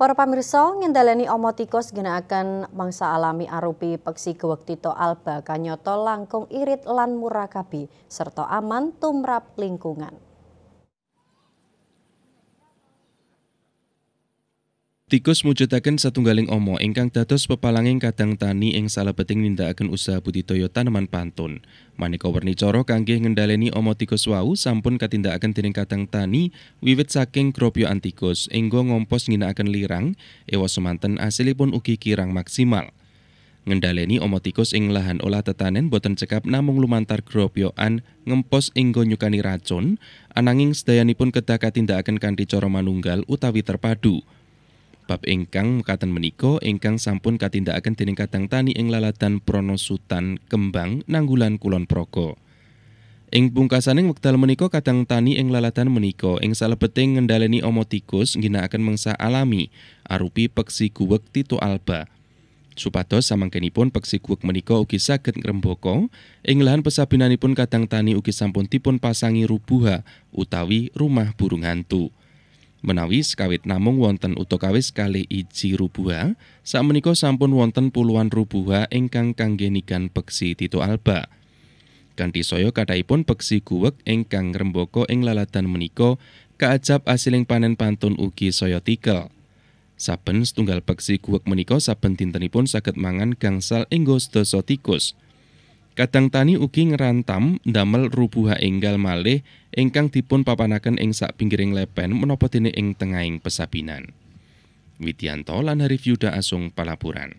Para pamirsa ngendaleni omo tikus ginakaken mangsa alami arupi peksi gewektito alba kanyoto langkung irit lan murakabi serta aman tumrap lingkungan. Tikus mujudaken satunggaling omo ingkang dados pepalanging kadang tani ing salebeting nindakaken usaha budidaya tanaman pantun. Maneka werni cara kangge ngendhaleni omo tikus wau sampun katindakaken dening kadang tani wiwit saking gropyo antikus enggo ngompos ngginakaken lirang ewa semanten asilipun ugi kirang maksimal. Ngendhaleni omo tikus ing lahan olah tetanen boten cekap namung lumantar gropyoan ngempos enggo nyukani racun ananging sedayanipun kedah katindakaken kanthi cara manunggal utawi terpadu. Bab ingkang mekaten menika ingkang sampun katindakaken dening Kadang Tani ing lalatan Pronosutan Kembang Nanggulan Kulon Progo. Ing pungkasaning wekdal menika Kadang Tani ing lalatan menika ing salebeting ngendhaleni omo tikus ngginakaken mangsa alami arupi peksi guwek Tito alba. Supados samangkenipun peksi guwek menika ugi saged ngrembaka ing lahan pesabinanipun Kadang Tani ugi sampun dipun pasangi rubuha utawi rumah burung hantu. Menawi sekawit namung wonten utokawis kali iji rubuha, sakmenika sampun wonten puluhan rubuha ingkang kangge nigan peksi Tito Alba. Kanthi saya kathahipun peksi guwek ingkang ngrembaka ing lalatan menika kaajab asiling panen pantun ugi saya tikel. Saben setunggal peksi guwek menika saben dintenipun saged mangan gangsal enggo sedasa tikus. Kadang tani ugi ngerantam ndamel rubuha enggal malih ingkang dipun papanaken ing sak pinggiring lepen menapa dene ing tengahing pesabinan. Widianto lan Harif Yuda Asung Palapuran.